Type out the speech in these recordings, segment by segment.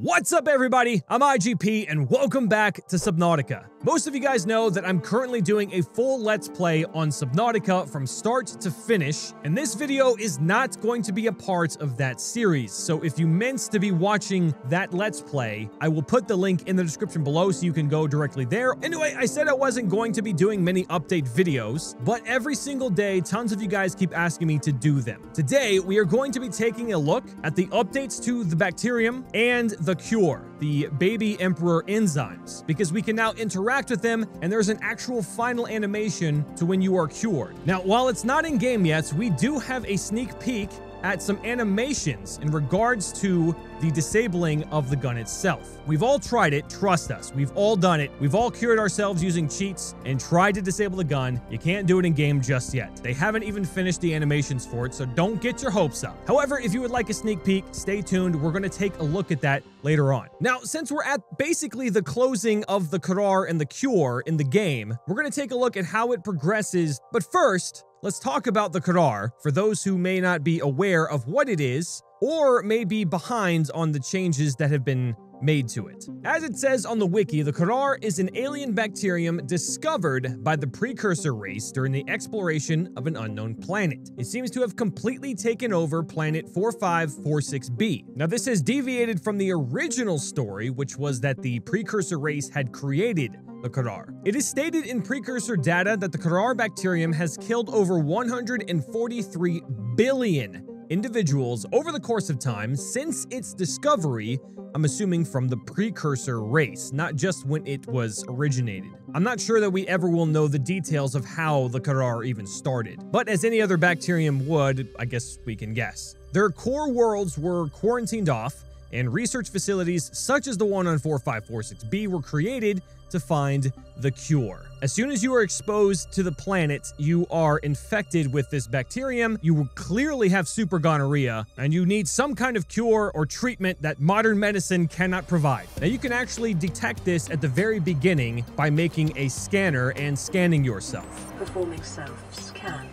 What's up, everybody? I'm IGP, and welcome back to Subnautica. Most of you guys know that I'm currently doing a full Let's Play on Subnautica from start to finish, and this video is not going to be a part of that series. So if you meant to be watching that Let's Play, I will put the link in the description below so you can go directly there. Anyway, I said I wasn't going to be doing many update videos, but every single day, tons of you guys keep asking me to do them. Today, we are going to be taking a look at the updates to the bacterium and the cure, the baby emperor enzymes, because we can now interact with them and there's an actual final animation to when you are cured. Now, while it's not in game yet, we do have a sneak peek at some animations in regards to the disabling of the gun itself. We've all tried it, trust us. We've all done it. We've all cured ourselves using cheats and tried to disable the gun. You can't do it in game just yet. They haven't even finished the animations for it, so don't get your hopes up. However, if you would like a sneak peek, stay tuned. We're going to take a look at that later on. Now, since we're at basically the closing of the Kharaa and the Cure in the game, we're going to take a look at how it progresses. But first, Let's talk about the Kharaa for those who may not be aware of what it is or may be behind on the changes that have been made to it. As it says on the wiki, the Kharaa is an alien bacterium discovered by the precursor race during the exploration of an unknown planet. It seems to have completely taken over planet 4546b. Now, this has deviated from the original story, which was that the precursor race had created the Kharaa. It is stated in precursor data that the Kharaa bacterium has killed over 143 billion individuals over the course of time since its discovery, I'm assuming from the precursor race, not just when it was originated. I'm not sure that we ever will know the details of how the Kharaa even started, but as any other bacterium would, I guess we can guess. Their core worlds were quarantined off, and research facilities such as the one on 4546b were created to find the cure. As soon as you are exposed to the planet, you are infected with this bacterium, you will clearly have super gonorrhea, and you need some kind of cure or treatment that modern medicine cannot provide. Now, you can actually detect this at the very beginning by making a scanner and scanning yourself. Performing self-scan.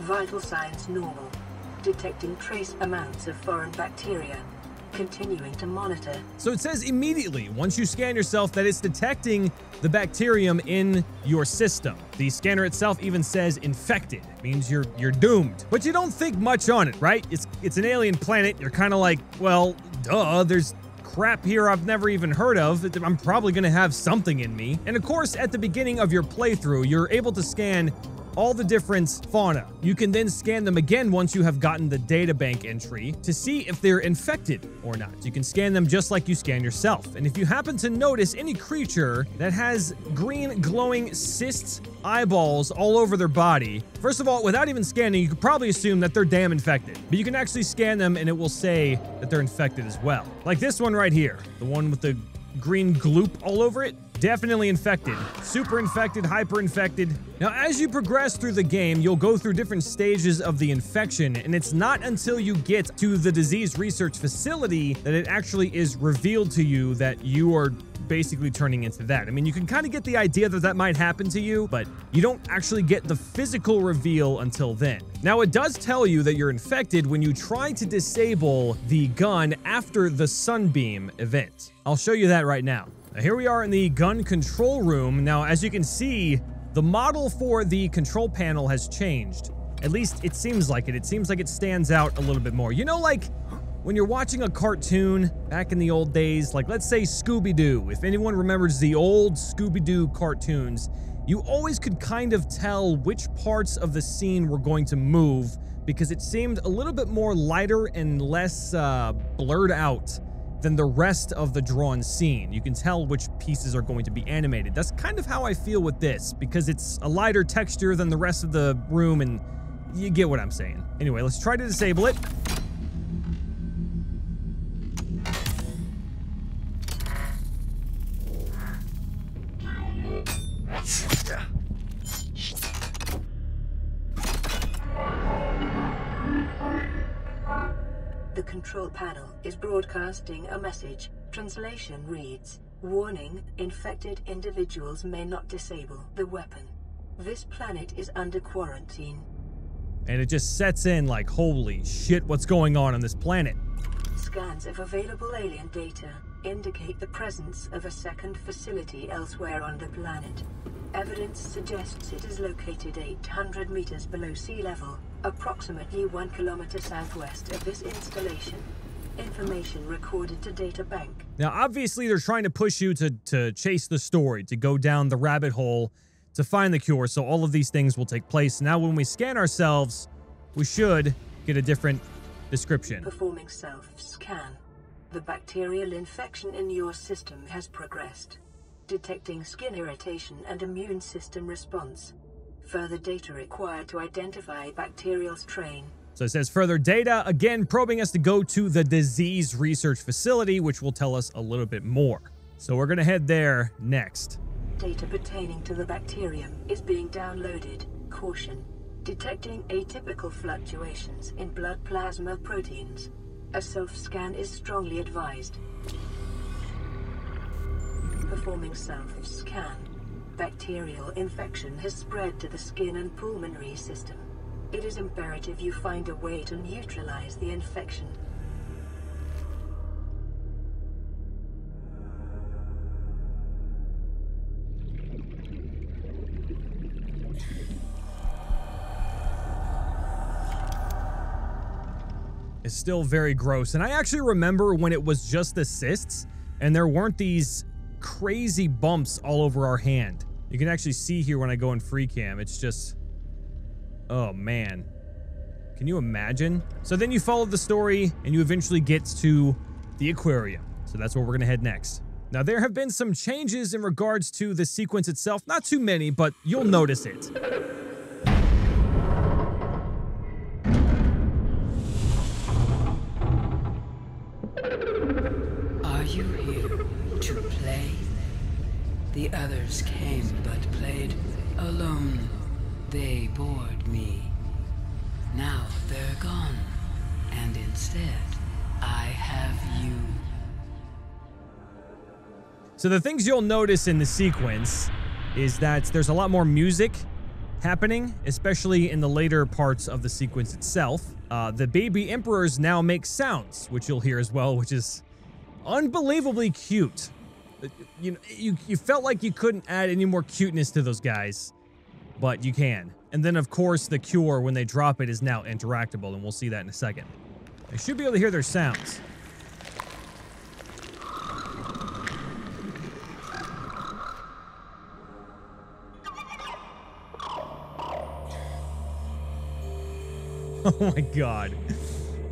Vital signs normal. Detecting trace amounts of foreign bacteria continuing to monitor. So it says immediately, once you scan yourself, that it's detecting the bacterium in your system. The scanner itself even says infected. It means you're you're doomed. But you don't think much on it, right? It's it's an alien planet. You're kind of like, well, duh, there's crap here I've never even heard of. I'm probably to have something in me. And of course, at the beginning of your playthrough, you're able to scan all the different fauna. You can then scan them again once you have gotten the databank entry to see if they're infected or not. You can scan them just like you scan yourself. And if you happen to notice any creature that has green glowing cysts, eyeballs all over their body, first of all, without even scanning, you could probably assume that they're damn infected. But you can actually scan them and it will say that they're infected as well. Like this one right here, the one with the green gloop all over it. Definitely infected. Super infected, hyper infected. Now, as you progress through the game, you'll go through different stages of the infection, and it's not until you get to the disease research facility that it actually is revealed to you that you are basically turning into that. I mean, you can kind of get the idea that that might happen to you, but you don't actually get the physical reveal until then. Now, it does tell you that you're infected when you try to disable the gun after the Sunbeam event. I'll show you that right now. Now, here we are in the gun control room. Now, as you can see, the model for the control panel has changed. At least it seems like it. It seems like it stands out a little bit more. You know, like when you're watching a cartoon back in the old days, like let's say Scooby-Doo, if anyone remembers the old Scooby-Doo cartoons, you always could kind of tell which parts of the scene were going to move because it seemed a little bit more lighter and less uh, blurred out than the rest of the drawn scene. You can tell which pieces are going to be animated. That's kind of how I feel with this, because it's a lighter texture than the rest of the room, and you get what I'm saying. Anyway, let's try to disable it. The control panel is broadcasting a message. Translation reads, Warning, infected individuals may not disable the weapon. This planet is under quarantine. And it just sets in like, holy shit, what's going on on this planet? Scans of available alien data indicate the presence of a second facility elsewhere on the planet. Evidence suggests it is located 800 meters below sea level, approximately one kilometer southwest of this installation. Information recorded to data bank. Now, obviously, they're trying to push you to, to chase the story, to go down the rabbit hole, to find the cure, so all of these things will take place. Now, when we scan ourselves, we should get a different description. Performing self-scan. The bacterial infection in your system has progressed. Detecting skin irritation and immune system response. Further data required to identify bacterial strain. So it says further data, again probing us to go to the disease research facility, which will tell us a little bit more. So we're going to head there next. Data pertaining to the bacterium is being downloaded. Caution. Detecting atypical fluctuations in blood plasma proteins. A self-scan is strongly advised. Performing self-scan. Bacterial infection has spread to the skin and pulmonary system. It is imperative you find a way to neutralize the infection. It's still very gross. And I actually remember when it was just the cysts and there weren't these crazy bumps all over our hand. You can actually see here when I go in free cam, it's just Oh, man. Can you imagine? So then you follow the story and you eventually get to the aquarium. So that's where we're going to head next. Now, there have been some changes in regards to the sequence itself. Not too many, but you'll notice it. Are you here to play? The others came but played alone. They bored me. Now they're gone. And instead, I have you. So the things you'll notice in the sequence is that there's a lot more music happening, especially in the later parts of the sequence itself. Uh, the baby emperors now make sounds, which you'll hear as well, which is unbelievably cute. You know, you you felt like you couldn't add any more cuteness to those guys, but you can. And then of course the cure when they drop it is now interactable, and we'll see that in a second. I should be able to hear their sounds. Oh my god.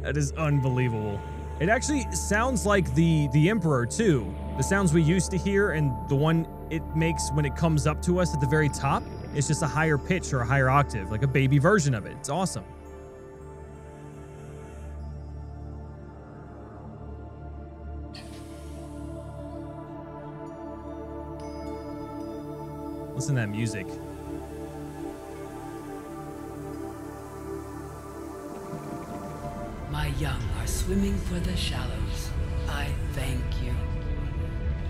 That is unbelievable. It actually sounds like the the Emperor too. The sounds we used to hear and the one it makes when it comes up to us at the very top, it's just a higher pitch or a higher octave, like a baby version of it. It's awesome. Listen to that music. My young are swimming for the shallows. I thank you.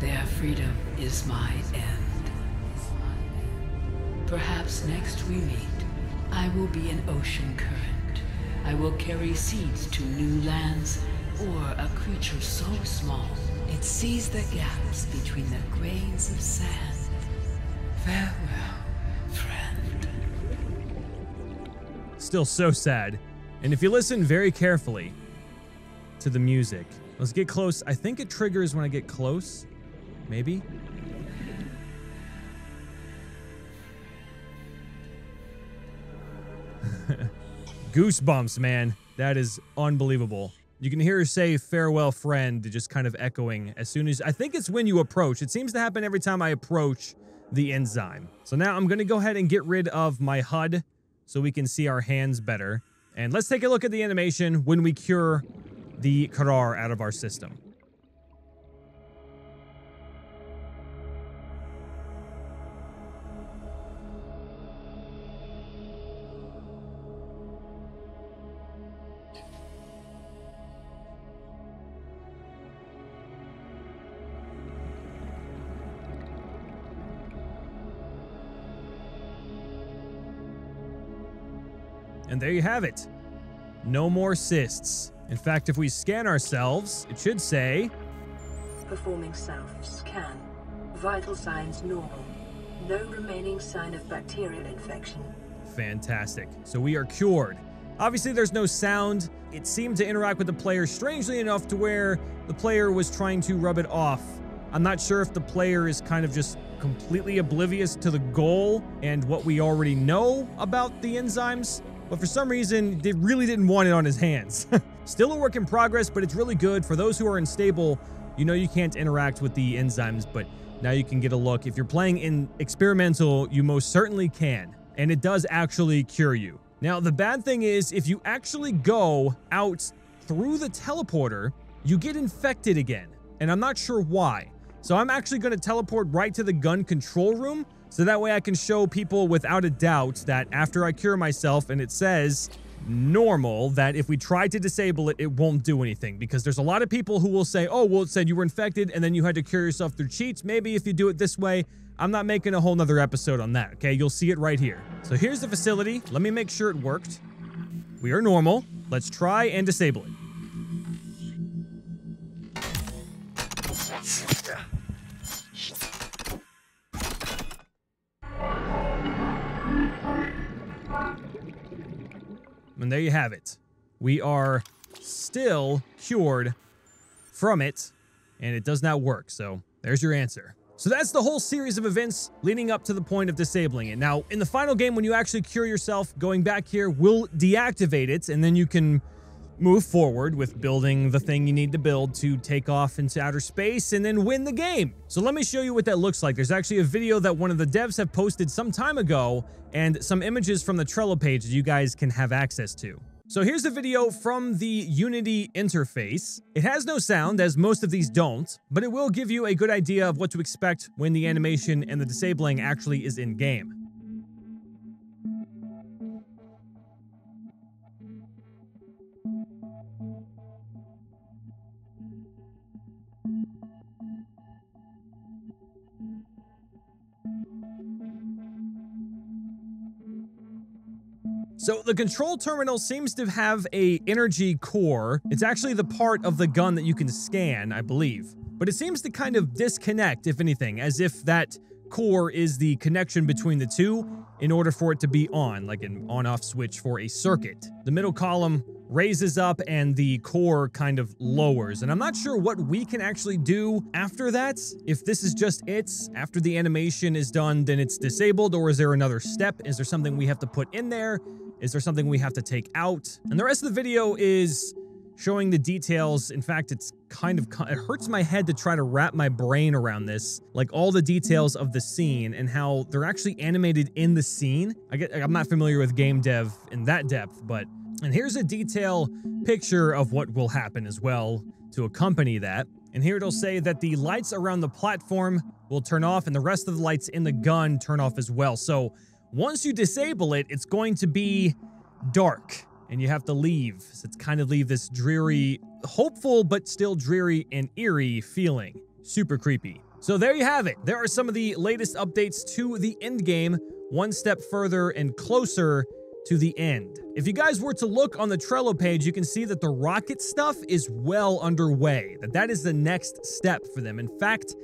Their freedom is my end. Perhaps next we meet, I will be an ocean current. I will carry seeds to new lands, or a creature so small it sees the gaps between the grains of sand. Farewell, friend. Still so sad. And if you listen very carefully to the music, let's get close. I think it triggers when I get close. Maybe. Goosebumps, man. That is unbelievable. You can hear her say farewell friend just kind of echoing as soon as I think it's when you approach. It seems to happen every time I approach the enzyme. So now I'm going to go ahead and get rid of my HUD so we can see our hands better. And let's take a look at the animation when we cure the Kharaa out of our system. And there you have it. No more cysts. In fact, if we scan ourselves, it should say Performing self-scan. Vital signs normal. No remaining sign of bacterial infection. Fantastic. So we are cured. Obviously, there's no sound. It seemed to interact with the player strangely enough to where the player was trying to rub it off. I'm not sure if the player is kind of just completely oblivious to the goal and what we already know about the enzymes, but for some reason, they really didn't want it on his hands. Still a work in progress, but it's really good. For those who are unstable, you know you can't interact with the enzymes, but now you can get a look. If you're playing in experimental, you most certainly can, and it does actually cure you. Now, the bad thing is, if you actually go out through the teleporter, you get infected again, and I'm not sure why. So I'm actually going to teleport right to the gun control room, so that way I can show people without a doubt that after I cure myself and it says normal, that if we try to disable it, it won't do anything. Because there's a lot of people who will say, oh, well, it said you were infected and then you had to cure yourself through cheats. Maybe if you do it this way, I'm not making a whole nother episode on that, okay? You'll see it right here. So here's the facility. Let me make sure it worked. We are normal. Let's try and disable it. And there you have it. We are still cured from it, and it does not work. So there's your answer. So that's the whole series of events leading up to the point of disabling it. Now, in the final game, when you actually cure yourself, going back here will deactivate it, and then you can move forward with building the thing you need to build to take off into outer space and then win the game. So let me show you what that looks like. There's actually a video that one of the devs have posted some time ago and some images from the Trello page that you guys can have access to. So here's a video from the Unity interface. It has no sound, as most of these don't, but it will give you a good idea of what to expect when the animation and the disabling actually is in-game. So the control terminal seems to have a energy core. It's actually the part of the gun that you can scan, I believe. But it seems to kind of disconnect, if anything, as if that core is the connection between the two in order for it to be on, like an on-off switch for a circuit. The middle column raises up and the core kind of lowers. And I'm not sure what we can actually do after that. If this is just it, after the animation is done, then it's disabled, or is there another step? Is there something we have to put in there? Is there something we have to take out? And the rest of the video is showing the details. In fact, it's kind of, it hurts my head to try to wrap my brain around this. Like all the details of the scene and how they're actually animated in the scene. I get, I'm not familiar with game dev in that depth, but, and here's a detail picture of what will happen as well to accompany that. And here it'll say that the lights around the platform will turn off and the rest of the lights in the gun turn off as well. So once you disable it, it's going to be dark and you have to leave. So it's kind of leave this dreary, hopeful, but still dreary and eerie feeling. Super creepy. So there you have it. There are some of the latest updates to the end game, one step further and closer to the end. If you guys were to look on the Trello page, you can see that the rocket stuff is well underway, that that is the next step for them. In fact,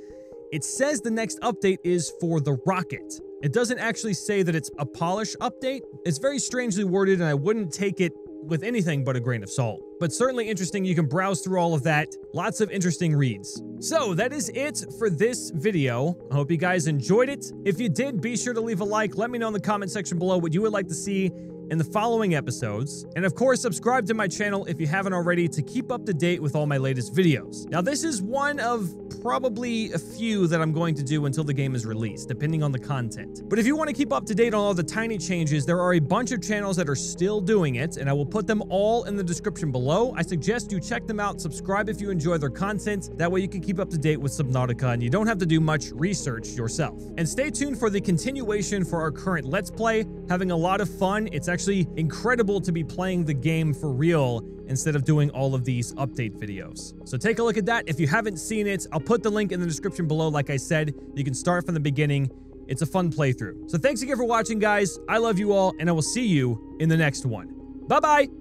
it says the next update is for the rocket. It doesn't actually say that it's a polish update. It's very strangely worded and I wouldn't take it with anything but a grain of salt. But certainly interesting, you can browse through all of that. Lots of interesting reads. So that is it for this video. I hope you guys enjoyed it. If you did, be sure to leave a like. Let me know in the comment section below what you would like to see in the following episodes. And of course, subscribe to my channel if you haven't already to keep up to date with all my latest videos. Now, this is one of probably a few that I'm going to do until the game is released, depending on the content. But if you want to keep up to date on all the tiny changes, there are a bunch of channels that are still doing it, and I will put them all in the description below. I suggest you check them out, subscribe if you enjoy their content. That way you can keep up to date with Subnautica and you don't have to do much research yourself. And stay tuned for the continuation for our current Let's Play. Having a lot of fun. It's actually actually incredible to be playing the game for real instead of doing all of these update videos. So take a look at that. If you haven't seen it, I'll put the link in the description below. Like I said, you can start from the beginning. It's a fun playthrough. So thanks again for watching, guys. I love you all, and I will see you in the next one. Bye-bye.